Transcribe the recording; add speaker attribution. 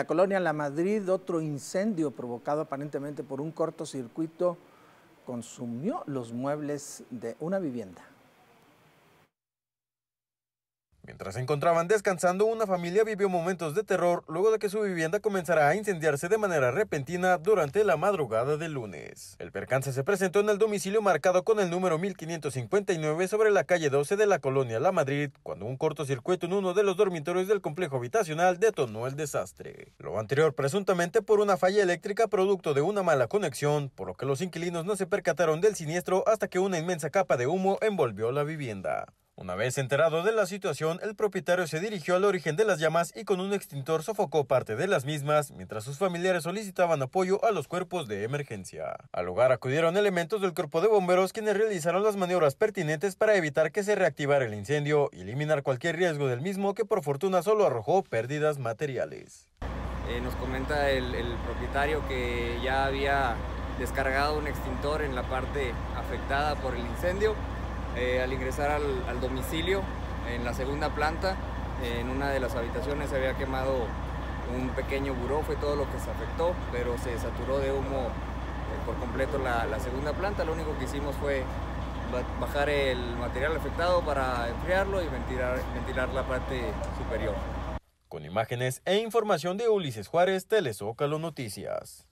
Speaker 1: La colonia La Madrid, otro incendio provocado aparentemente por un cortocircuito consumió los muebles de una vivienda.
Speaker 2: Mientras se encontraban descansando, una familia vivió momentos de terror luego de que su vivienda comenzara a incendiarse de manera repentina durante la madrugada del lunes. El percance se presentó en el domicilio marcado con el número 1559 sobre la calle 12 de la colonia La Madrid, cuando un cortocircuito en uno de los dormitorios del complejo habitacional detonó el desastre. Lo anterior presuntamente por una falla eléctrica producto de una mala conexión, por lo que los inquilinos no se percataron del siniestro hasta que una inmensa capa de humo envolvió la vivienda. Una vez enterado de la situación, el propietario se dirigió al origen de las llamas y con un extintor sofocó parte de las mismas, mientras sus familiares solicitaban apoyo a los cuerpos de emergencia. Al lugar acudieron elementos del cuerpo de bomberos quienes realizaron las maniobras pertinentes para evitar que se reactivara el incendio y eliminar cualquier riesgo del mismo que por fortuna solo arrojó pérdidas materiales.
Speaker 3: Eh, nos comenta el, el propietario que ya había descargado un extintor en la parte afectada por el incendio eh, al ingresar al, domicilio en la segunda planta, en una de las habitaciones se había quemado un pequeño buró, fue todo lo que se afectó, pero se saturó de humo eh, por completo la, segunda planta. Lo único que hicimos fue bajar el material afectado para enfriarlo y ventilar, ventilar la parte superior.
Speaker 2: Con imágenes e información de Ulises Juárez, Telezócalo Noticias.